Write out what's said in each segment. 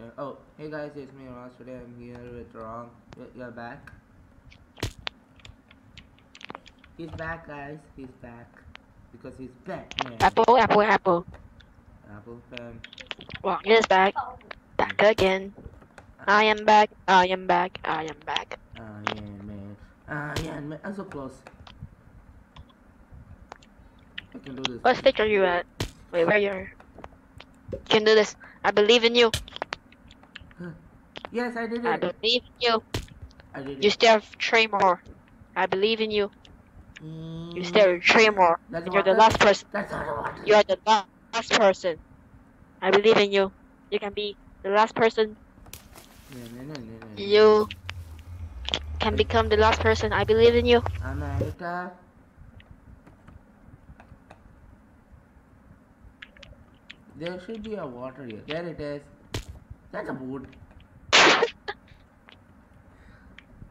Okay. Oh, hey guys, it's me Ross. Today I'm here with Wong. You're back. He's back, guys. He's back because he's Batman. Apple, apple, apple. Apple fan. Well, is back. Back again. Uh-huh. I am back. I am back. I am back. Iron Man. Iron Man. I'm so close. I can do this. What stage are you at? Wait, where you are? You can do this. I believe in you. Yes, I did I believe in you. I did You it. still have three more. I believe in you. You Mm, still have three more. That's you're the last person. That's not. You are the last person. I believe in you. You can be the last person. No, no, no. You can become the last person. I believe in you. America. There should be a water here. There it is. That's a boat.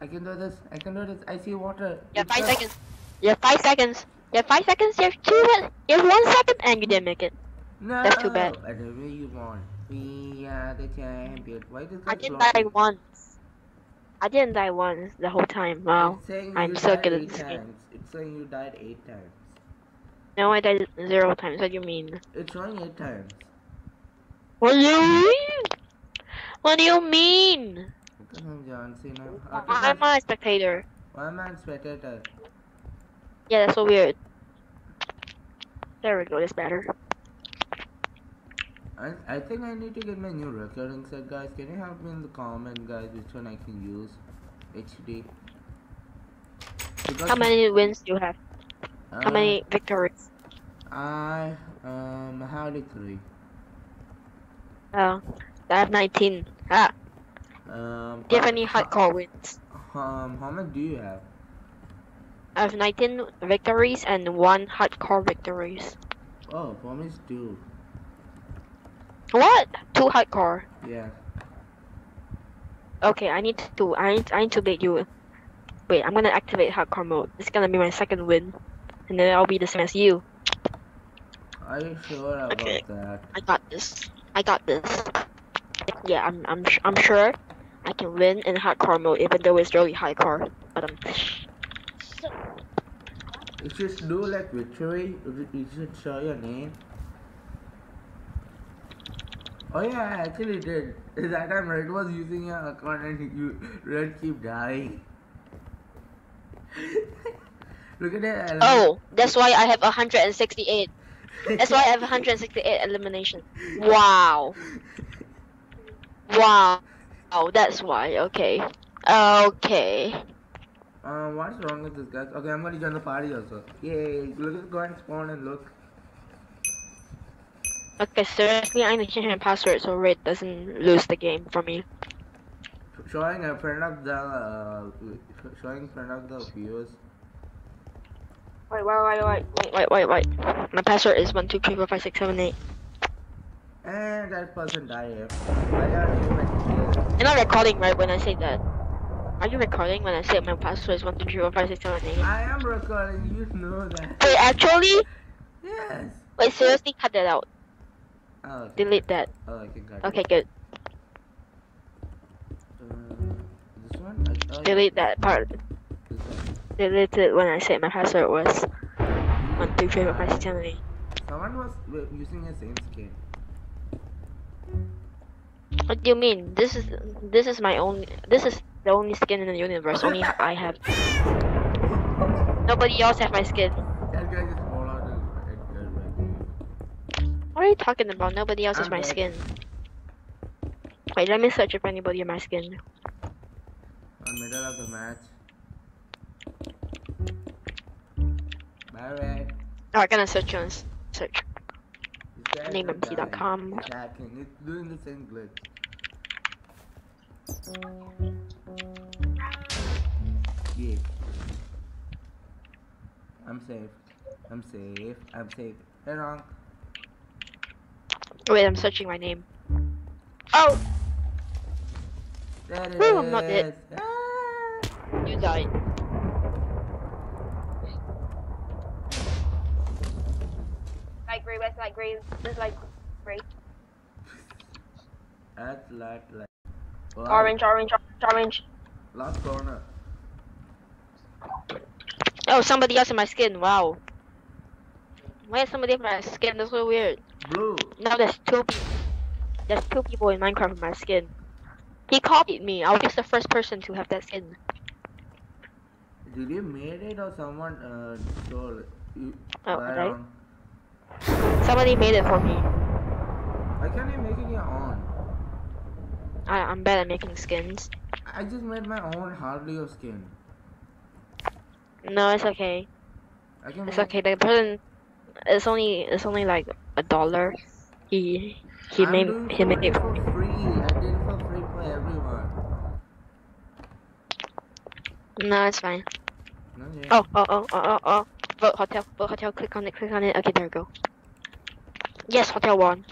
I can do this. I can do this. I see water. Yeah, have It's five seconds. Yeah, five seconds. You have five seconds. You have two. min- You have one second, and you didn't make it. No. That's too bad. Whatever you want. We are the champion. Why does I didn't block die me? once. I didn't die once the whole time. Wow. It's I'm you so good at eight this game. times. It's saying you died eight times. No, I died zero times. What do you mean? It's showing eight times. What do you mean? What do you mean? John Cena. Why am I a spectator? Why am I a spectator? Yeah, that's so weird. There we go. That's better. I, I think I need to get my new recording set, guys. Can you help me in the comment, guys, which one I can use? HD. Because How many wins do you have? uh, How many victories? I um had it three. Oh, I have 19. Ah, Um. do you have any hardcore wins? Um. How many do you have? I have 19 victories and one hardcore victories. Oh, for me it's two. What? Two hardcore. Yeah. Okay, I need to. I need. I need to beat you. Wait, I'm gonna activate hardcore mode. It's gonna be my second win, and then I'll be the same as you. Are you sure about Okay. that? I got this. I got this. Yeah, I'm. I'm. I'm sure I can win in hardcore mode, even though it's really hardcore. But um, You should do like victory. You you should show your name. Oh yeah, I actually did. That time Red was using your account and you Red keep dying. Look at that. oh, that's why I have 168. That's why I have 168 elimination. Wow. Wow. Oh, that's why. Okay. Okay. Um, what's wrong with this guy? Okay, I'm gonna join the party also. Yay! Look go and spawn and look. Okay, seriously, I need to change my password so Red doesn't lose the game for me. Showing a friend of the uh, showing friend of the viewers. Wait, wait, wait, wait, wait, wait, wait, wait. My password is one two three four five six seven eight. And that person died. Why are You're not recording, right? When I say that. Are you recording when I say my password is one two three four five six seven eight? I am recording, you know that. Wait, actually, Yes. wait, seriously, cut that out. Oh, okay. Delete that. Oh, I can cut it. Okay, good. Uh, this one? I, oh, yeah, Delete that part. Delete it when I said my password was one two three four five six seven eight. Someone was using the same skin. What do you mean? This is this is my only. This is the only skin in the universe. Only I have. Nobody else have my skin. That guy just fall out of Edgar right What are you talking about? Nobody else has my skin. Wait, let me search if anybody has my skin. On middle of the match. Bye, Red. Oh, I'm gonna search on search. NameMC.com. dying. It's doing the same glitch. Yeah. I'm safe. I'm safe. I'm safe. Hey, Wong. Wait, I'm searching my name. Oh, There it Woo, I'm not dead. is. Ah! you died. Light gray, west light gray, this light gray. Add light light. Wow. Orange, orange, orange, orange. Last corner. Oh, somebody else in my skin. Wow. Why is somebody in my skin? That's so weird. Blue. Now there's two people. There's two people in Minecraft in my skin. He copied me. I was the first person to have that skin. Did you made it or someone uh stole it? You Oh, right. Somebody made it for me. Why can't you make it your own? I, I'm bad at making skins. I just made my own Harley skin. No, it's okay. It's make okay. The person, it's only, it's only like a dollar. He, he I'm made, he made it. for free. I did it for free for everyone. No, it's fine. Okay. Oh, oh, oh, oh, oh, oh. Vote hotel, vote hotel. Click on it, click on it. Okay, there we go. Yes, hotel won.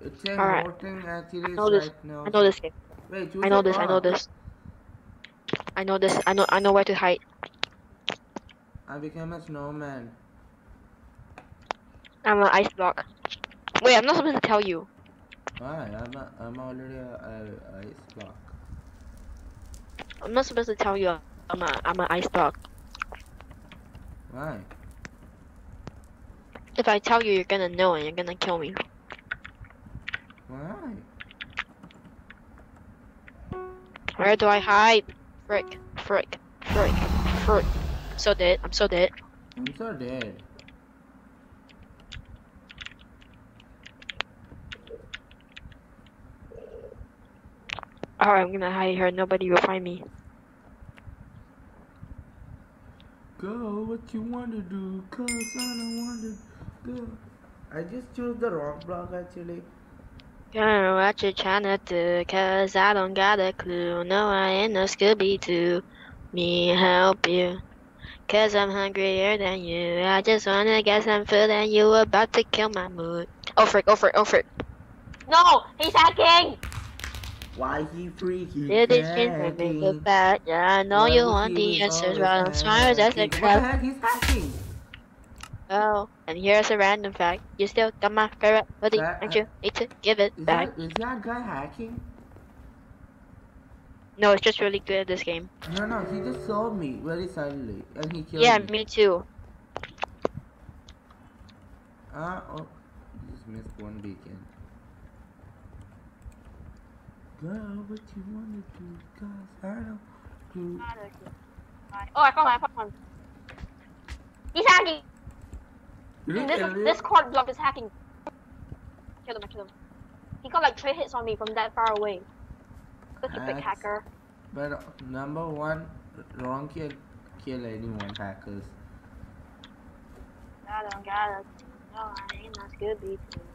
It's a alright. voting actually know this. right. I know this game. Wait, I know this. I know this. I know this. I know. I know where to hide. I became a snowman. I'm an ice block. Wait, I'm not supposed to tell you. Why? I'm a, I'm already a, a ice block. I'm not supposed to tell you. I'm a. I'm an ice block. Why? If I tell you, you're gonna know and you're gonna kill me. Why? Where do I hide? Frick, frick, frick, frick. So dead. I'm so dead. I'm so dead. Alright, I'm gonna hide here. Nobody will find me. Go what you want to do, cause I don't want to go. I just chose the wrong block actually. Girl, what you tryna do? Cause I don't got a clue. No, I ain't no Scooby Doo. Me help you. Cause I'm hungrier than you. I just wanna get some food and you about to kill my mood. Oh frick, oh frick, oh frick. No! He's hacking! Why he freaky? Did this shit make me look bad? Yeah, I know you want the answers, but I'm smart as a What the crab. He's hacking. Oh, and here's a random fact. You still got my favorite hoodie, Uh, and you need to give it Is back. that, is that guy hacking? No, it's just really good at this game. No, no, he just saw me very suddenly and he killed Yeah, me. me too. Ah, oh, just missed one beacon. Girl, what you wanna do? Cause I don't do. Oh, I found one, I found one. He's hacking! Didn't This, kill this quad block is hacking. Kill him, I killed him. He got like three hits on me from that far away. Such a big hacker. But uh, number one, wrong kill, kill anyone hackers. I don't got it. No, I ain't not Scooby Doo.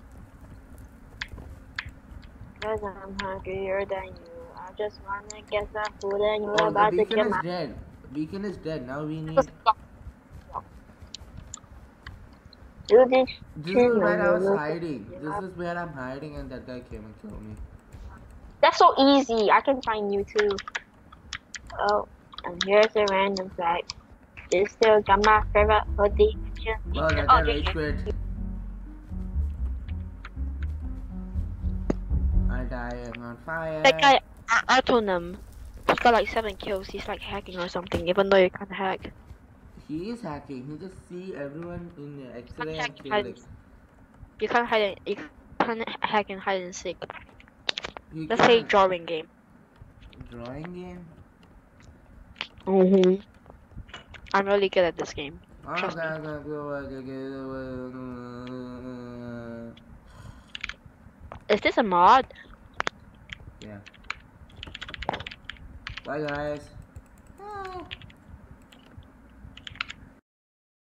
Cause I'm hungrier than you. I just wanna get some food and you're Oh, the about to beacon is dead. Beacon is dead. Now we need. This. This is where I was hiding. This is where I'm hiding, and that guy came and killed me. That's so easy. I can find you too. Oh, and here's a random fact. You still got my favorite hoodie. Oh, that Oh, guy yeah, rage yeah. quit. I die on fire. That guy, Atonum, he got like seven kills. He's like hacking or something, even though you can't hack. He is hacking. He just see everyone in the X-ray and hack kill it. You can't hide it. You can't hack and hide and seek. He Let's say drawing game. drawing game. Mm-hmm. I'm really good at this game. Oh, Trust me. Is this a mod? Yeah. Bye, guys.